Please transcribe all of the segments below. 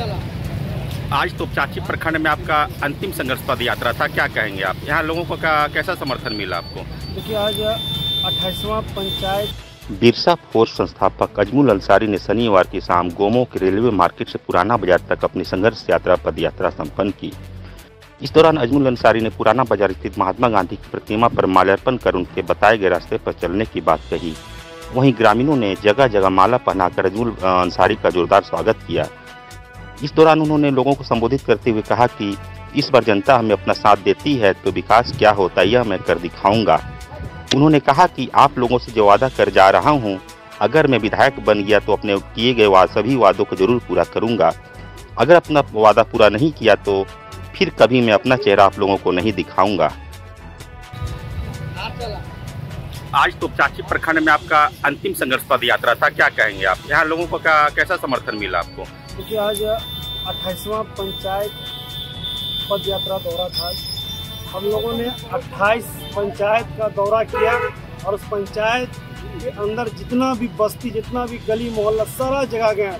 आज तो चाची प्रखंड में आपका अंतिम संघर्ष पद यात्रा था क्या कहेंगे आप? यहाँ लोगों को का कैसा समर्थन मिला आपको? देखिए आज अट्ठाईसवां पंचायत बिरसा फोर्स संस्थापक अजमुल अंसारी ने शनिवार की शाम गोमो के रेलवे मार्केट से पुराना बाज़ार तक अपनी संघर्ष यात्रा पद यात्रा संपन्न की। इस दौरान अजमुल अंसारी ने पुराना बाज़ार स्थित महात्मा गांधी की प्रतिमा पर माल्यार्पण कर उनके बताए गए रास्ते पर चलने की बात कही। वहीं ग्रामीणों ने जगह जगह माला पहनाकर अजमुल अंसारी का जोरदार स्वागत किया। इस दौरान उन्होंने लोगों को संबोधित करते हुए कहा कि इस बार जनता हमें अपना साथ देती है तो विकास क्या होता है यह मैं कर दिखाऊँगा। उन्होंने कहा कि आप लोगों से जो वादा कर जा रहा हूँ, अगर मैं विधायक बन गया तो अपने किए गए वाद सभी वादों को ज़रूर पूरा करूँगा। अगर अपना वादा पूरा नहीं किया तो फिर कभी मैं अपना चेहरा आप लोगों को नहीं दिखाऊँगा। आज तो चाची प्रखंड में आपका अंतिम संघर्ष पद यात्रा था क्या कहेंगे आप? यहाँ लोगों को का कैसा समर्थन मिला आपको? देखिए आज अट्ठाईसवां पंचायत पद यात्रा दौरा था। हम लोगों ने 28 पंचायत का दौरा किया और उस पंचायत के अंदर जितना भी बस्ती, जितना भी गली, मोहल्ला सारा जगह गए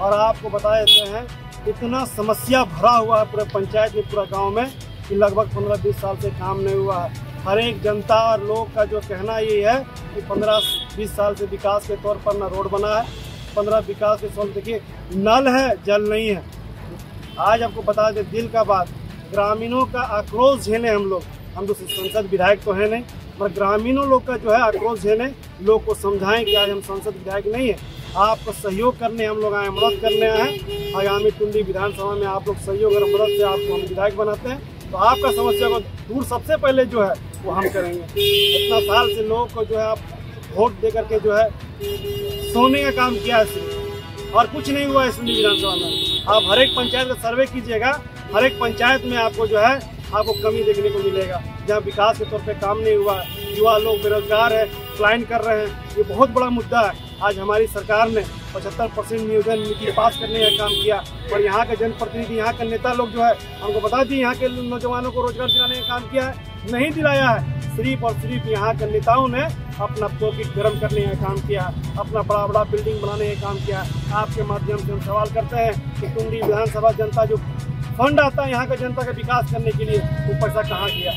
और आपको बता देते हैं, इतना समस्या भरा हुआ है पूरे पंचायत में, पूरा गाँव में, कि लगभग पंद्रह बीस साल से काम नहीं हुआ है। हर एक जनता और लोग का जो कहना ये है कि पंद्रह बीस साल से विकास के तौर पर ना रोड बना है पंद्रह विकास के तौर देखिए, नल है, जल नहीं है। आज आपको बता दें, दिल का बात, ग्रामीणों का आक्रोश झेले हम लोग। हम तो संसद विधायक तो है नहीं पर ग्रामीणों लोग का जो है आक्रोश झेले, लोग को समझाएँ कि आज हम संसद विधायक नहीं है। आपको सहयोग करने हम लोग आए, मदद करने आए हैं। आगामी टुंडी विधानसभा में आप लोग सहयोग और मदद से आपको हम विधायक बनाते हैं। तो आपका समस्या को दूर सबसे पहले जो है, वो हम करेंगे। इतना साल से लोगों को जो है आप वोट दे करके जो है सोने का काम किया है और कुछ नहीं हुआ टुंडी विधानसभा में आप हर एक पंचायत का सर्वे कीजिएगा, हर एक पंचायत में आपको जो है, आपको कमी देखने को मिलेगा। जहाँ विकास के तौर पर काम नहीं हुआ, युवा लोग बेरोजगार है क्लाइन कर रहे हैं, ये बहुत बड़ा मुद्दा है। आज हमारी सरकार ने पचहत्तर परसेंट नियोजन नीति पास करने का काम किया। और यहाँ के जनप्रतिनिधि, यहाँ के नेता लोग जो है, हमको बता दिए यहाँ के नौजवानों को रोज़गार दिलाने का काम किया है, नहीं दिलाया है। सिर्फ़ और सिर्फ़ यहाँ के नेताओं ने अपना पॉकेट गर्म करने का काम किया अपना बड़ा बड़ा बिल्डिंग बनाने का काम किया आपके माध्यम से हम सवाल करते हैं कि टुंडी विधानसभा जनता जो फंड आता है, यहाँ का जनता का विकास करने के लिए वो पैसा कहाँ गया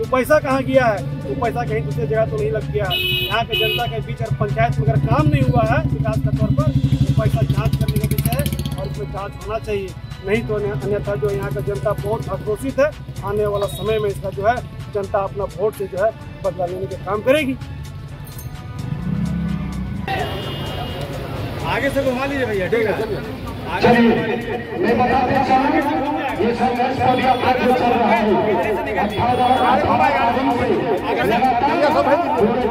वो पैसा कहाँ गया है? वो पैसा कहीं दूसरी जगह तो नहीं लग गया। है यहाँ के जनता के बीच अगर पंचायत में अगर काम नहीं हुआ है विकास के तौर पर तो पैसा जाँच करने का विषय है और इसमें जाँच होना चाहिए। नहीं तो अन्यथा जो यहाँ का जनता बहुत आक्रोशित है आने वाला समय में इसका जो है जनता अपना वोट से जो है बदला लेने का काम करेगी। आगे से घुमा लीजिए भैया ठीक है? चलिए मैं बताते चलूँ ये संघर्ष पद यात्रा चल रहा है। अठारह आदमी से लगातार।